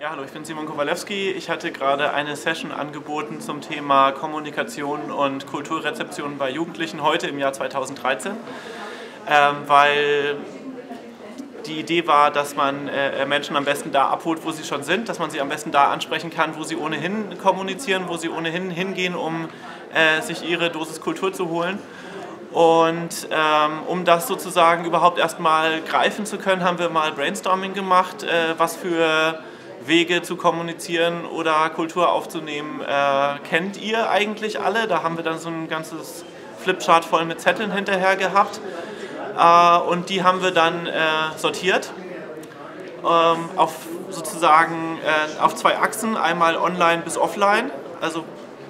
Ja, hallo, ich bin Simon Kowalewski. Ich hatte gerade eine Session angeboten zum Thema Kommunikation und Kulturrezeption bei Jugendlichen heute im Jahr 2013, ähm, weil die Idee war, dass man äh, Menschen am besten da abholt, wo sie schon sind, dass man sie am besten da ansprechen kann, wo sie ohnehin kommunizieren, wo sie ohnehin hingehen, um äh, sich ihre Dosis Kultur zu holen. Und ähm, um das sozusagen überhaupt erstmal greifen zu können, haben wir mal Brainstorming gemacht, äh, was für Wege zu kommunizieren oder Kultur aufzunehmen, äh, kennt ihr eigentlich alle. Da haben wir dann so ein ganzes Flipchart voll mit Zetteln hinterher gehabt. Äh, und die haben wir dann äh, sortiert ähm, auf sozusagen äh, auf zwei Achsen, einmal online bis offline. Also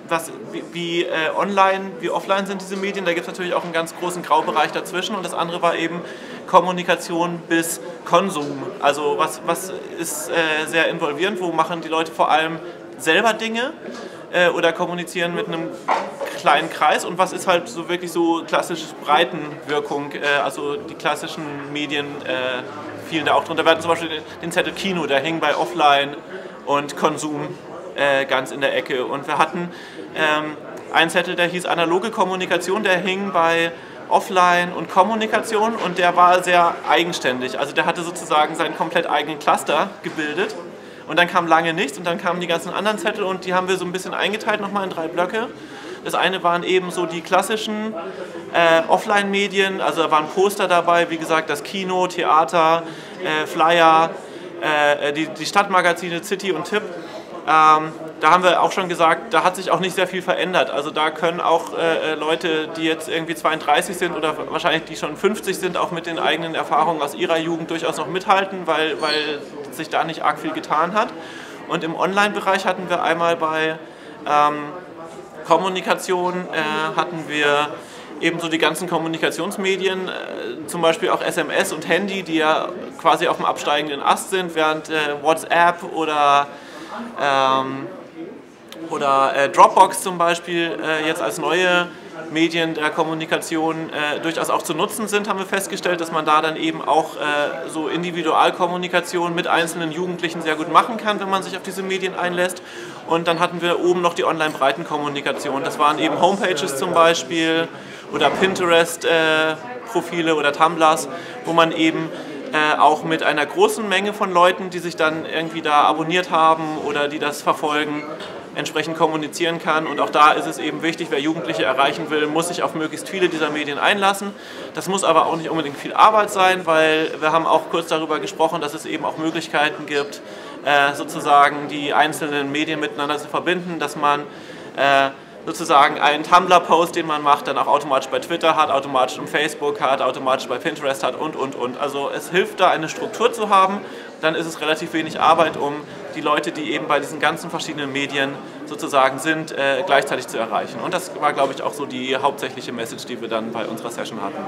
was, wie, wie äh, online, wie offline sind diese Medien. Da gibt es natürlich auch einen ganz großen Graubereich dazwischen. Und das andere war eben Kommunikation bis Konsum. Also was, was ist äh, sehr involvierend, wo machen die Leute vor allem selber Dinge äh, oder kommunizieren mit einem kleinen Kreis und was ist halt so wirklich so klassische Breitenwirkung, äh, also die klassischen Medien äh, fielen da auch drunter. Wir hatten zum Beispiel den Zettel Kino, der hing bei Offline und Konsum äh, ganz in der Ecke und wir hatten ähm, einen Zettel, der hieß analoge Kommunikation, der hing bei Offline und Kommunikation und der war sehr eigenständig. Also der hatte sozusagen seinen komplett eigenen Cluster gebildet. Und dann kam lange nichts und dann kamen die ganzen anderen Zettel und die haben wir so ein bisschen eingeteilt nochmal in drei Blöcke. Das eine waren eben so die klassischen äh, Offline-Medien, also da waren Poster dabei, wie gesagt, das Kino, Theater, äh, Flyer, äh, die, die Stadtmagazine City und Tipp. Ähm, da haben wir auch schon gesagt, da hat sich auch nicht sehr viel verändert. Also da können auch äh, äh Leute, die jetzt irgendwie 32 sind oder wahrscheinlich die schon 50 sind, auch mit den eigenen Erfahrungen aus ihrer Jugend durchaus noch mithalten, weil, weil sich da nicht arg viel getan hat. Und im Online-Bereich hatten wir einmal bei ähm, Kommunikation, äh, hatten wir ebenso die ganzen Kommunikationsmedien, äh, zum Beispiel auch SMS und Handy, die ja quasi auf dem absteigenden Ast sind, während äh, WhatsApp oder ähm, oder äh, Dropbox zum Beispiel äh, jetzt als neue Medien der Kommunikation äh, durchaus auch zu nutzen sind, haben wir festgestellt, dass man da dann eben auch äh, so Individualkommunikation mit einzelnen Jugendlichen sehr gut machen kann, wenn man sich auf diese Medien einlässt. Und dann hatten wir oben noch die Online-Breitenkommunikation. Das waren eben Homepages zum Beispiel oder Pinterest-Profile äh, oder Tumblrs, wo man eben äh, auch mit einer großen Menge von Leuten, die sich dann irgendwie da abonniert haben oder die das verfolgen, entsprechend kommunizieren kann. Und auch da ist es eben wichtig, wer Jugendliche erreichen will, muss sich auf möglichst viele dieser Medien einlassen. Das muss aber auch nicht unbedingt viel Arbeit sein, weil wir haben auch kurz darüber gesprochen, dass es eben auch Möglichkeiten gibt, äh, sozusagen die einzelnen Medien miteinander zu verbinden, dass man äh, sozusagen einen Tumblr-Post, den man macht, dann auch automatisch bei Twitter hat, automatisch im Facebook hat, automatisch bei Pinterest hat und, und, und. Also es hilft da eine Struktur zu haben, dann ist es relativ wenig Arbeit, um die Leute, die eben bei diesen ganzen verschiedenen Medien sozusagen sind, äh, gleichzeitig zu erreichen. Und das war, glaube ich, auch so die hauptsächliche Message, die wir dann bei unserer Session hatten.